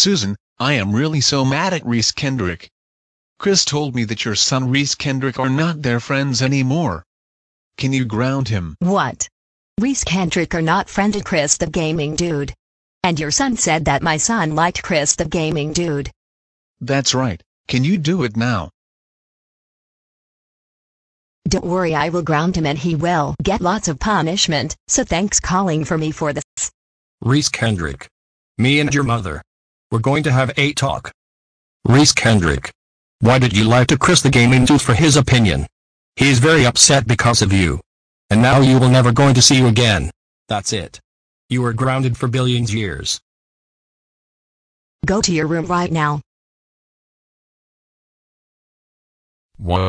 Susan, I am really so mad at Reece Kendrick. Chris told me that your son Reece Kendrick are not their friends anymore. Can you ground him? What? Reece Kendrick are not friend friended Chris the gaming dude. And your son said that my son liked Chris the gaming dude. That's right. Can you do it now? Don't worry I will ground him and he will get lots of punishment, so thanks calling for me for this. Reece Kendrick. Me and your mother. We're going to have a talk. Reece Kendrick. Why did you lie to Chris the gaming dude for his opinion? He is very upset because of you. And now you will never going to see you again. That's it. You are grounded for billions years. Go to your room right now. What?